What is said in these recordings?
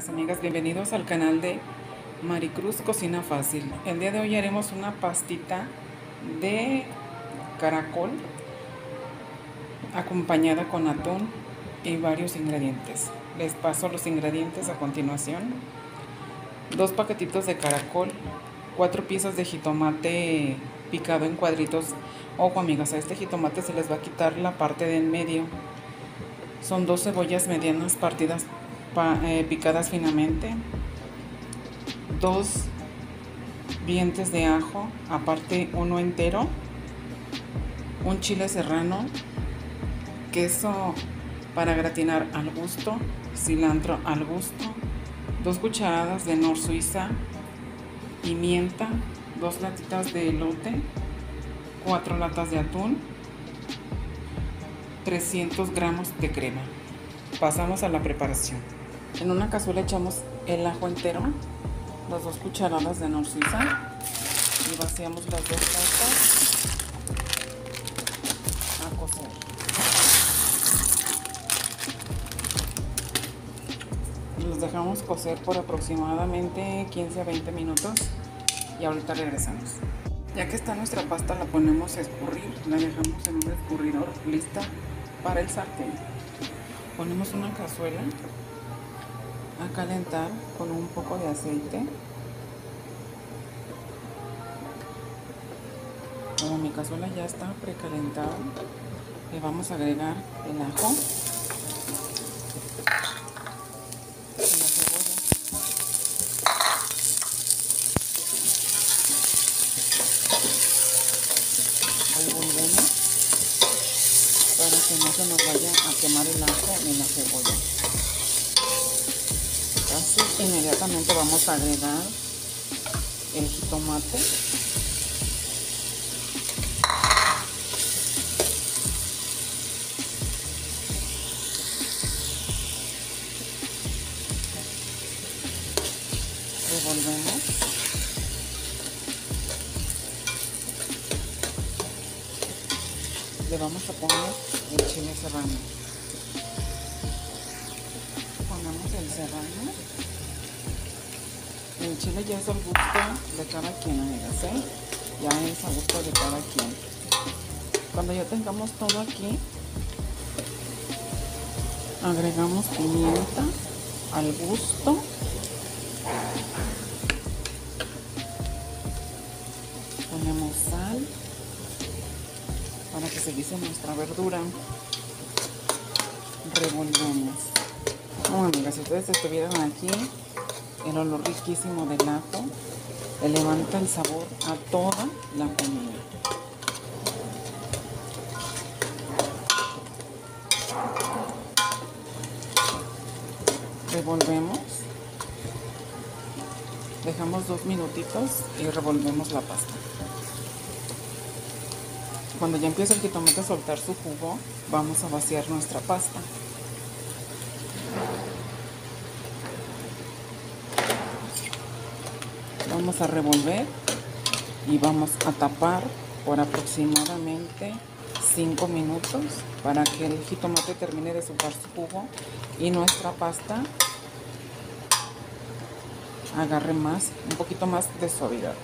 tardes amigas, bienvenidos al canal de Maricruz Cocina Fácil. El día de hoy haremos una pastita de caracol acompañada con atún y varios ingredientes. Les paso los ingredientes a continuación. Dos paquetitos de caracol, cuatro piezas de jitomate picado en cuadritos. Ojo amigas, a este jitomate se les va a quitar la parte de en medio. Son dos cebollas medianas partidas eh, picadas finamente, dos dientes de ajo, aparte uno entero, un chile serrano, queso para gratinar al gusto, cilantro al gusto, dos cucharadas de nor suiza, pimienta, dos latitas de elote, cuatro latas de atún, 300 gramos de crema. Pasamos a la preparación. En una cazuela echamos el ajo entero, las dos cucharadas de norcisa y vaciamos las dos tazas a cocer. Los dejamos cocer por aproximadamente 15 a 20 minutos y ahorita regresamos. Ya que está nuestra pasta la ponemos a escurrir, la dejamos en un escurridor lista para el sartén. Ponemos una cazuela a calentar con un poco de aceite. Como mi cazuela ya está precalentada, le vamos a agregar el ajo, para que no se nos vaya a quemar el ajo ni la cebolla inmediatamente vamos a agregar el jitomate. Revolvemos. Le vamos a poner el chile serrano. Ponemos el serrano el chile ya es al gusto de cada quien, amigas. Ya es a gusto de cada quien. Cuando ya tengamos todo aquí, agregamos pimienta al gusto. Ponemos sal para que se guise nuestra verdura. Revolvemos. Bueno, amigas, si ustedes estuvieran aquí, el olor riquísimo del ajo le levanta el sabor a toda la comida. Revolvemos. Dejamos dos minutitos y revolvemos la pasta. Cuando ya empieza el jitomate a soltar su jugo, vamos a vaciar nuestra pasta. Vamos a revolver y vamos a tapar por aproximadamente 5 minutos para que el jitomate termine de sopar su jugo y nuestra pasta agarre más, un poquito más de suavidad.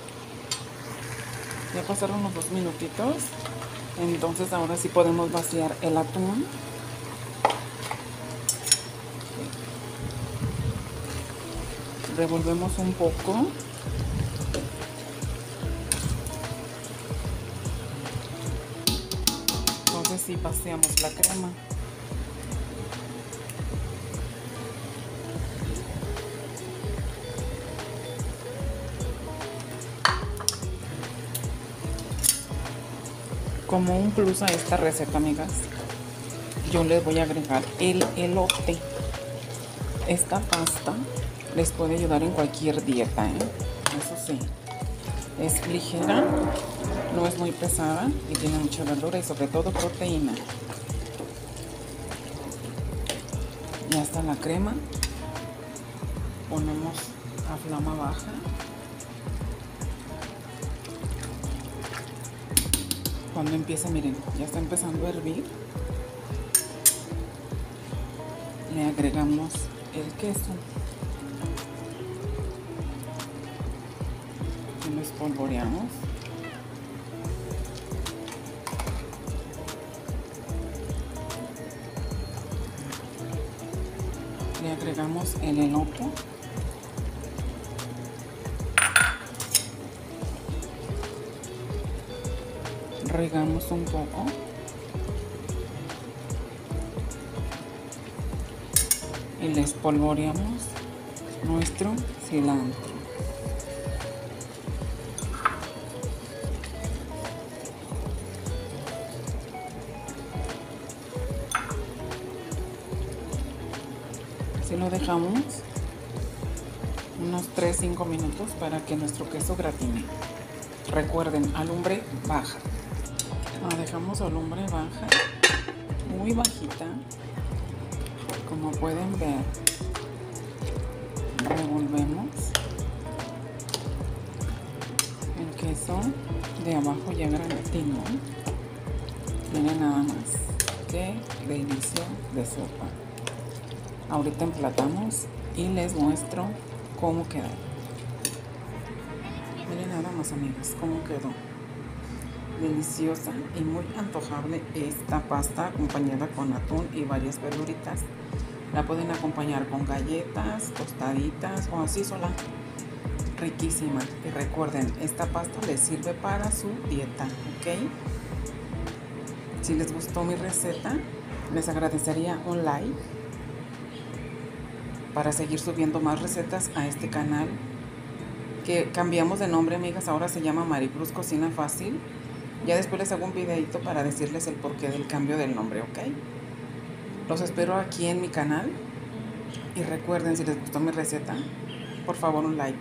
Ya pasaron unos dos minutitos, entonces ahora sí podemos vaciar el atún. Revolvemos un poco y paseamos la crema. Como un plus a esta receta, amigas, yo les voy a agregar el elote. Esta pasta les puede ayudar en cualquier dieta, ¿eh? eso sí. Es ligera, no es muy pesada y tiene mucha verdura y sobre todo proteína. Ya está la crema. Ponemos a flama baja. Cuando empieza, miren, ya está empezando a hervir. Le agregamos el queso. Espolvoreamos. Le agregamos el elote. Regamos un poco. Y le espolvoreamos nuestro cilantro. Lo dejamos unos 3-5 minutos para que nuestro queso gratine. Recuerden, alumbre baja. Lo dejamos a alumbre baja, muy bajita. Como pueden ver, revolvemos. El queso de abajo ya gratinó. Tiene nada más que delicia de sopa. Ahorita emplatamos y les muestro cómo quedó. Miren nada más amigos, cómo quedó. Deliciosa y muy antojable esta pasta acompañada con atún y varias verduritas. La pueden acompañar con galletas, tostaditas o así sola. Riquísima. Y recuerden, esta pasta les sirve para su dieta, ¿ok? Si les gustó mi receta, les agradecería un like para seguir subiendo más recetas a este canal que cambiamos de nombre amigas, ahora se llama Maricruz Cocina Fácil ya después les hago un videito para decirles el porqué del cambio del nombre, ¿ok? Los espero aquí en mi canal y recuerden si les gustó mi receta, por favor un like.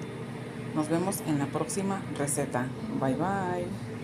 Nos vemos en la próxima receta. Bye bye.